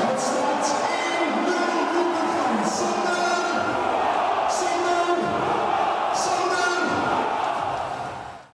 Let's That's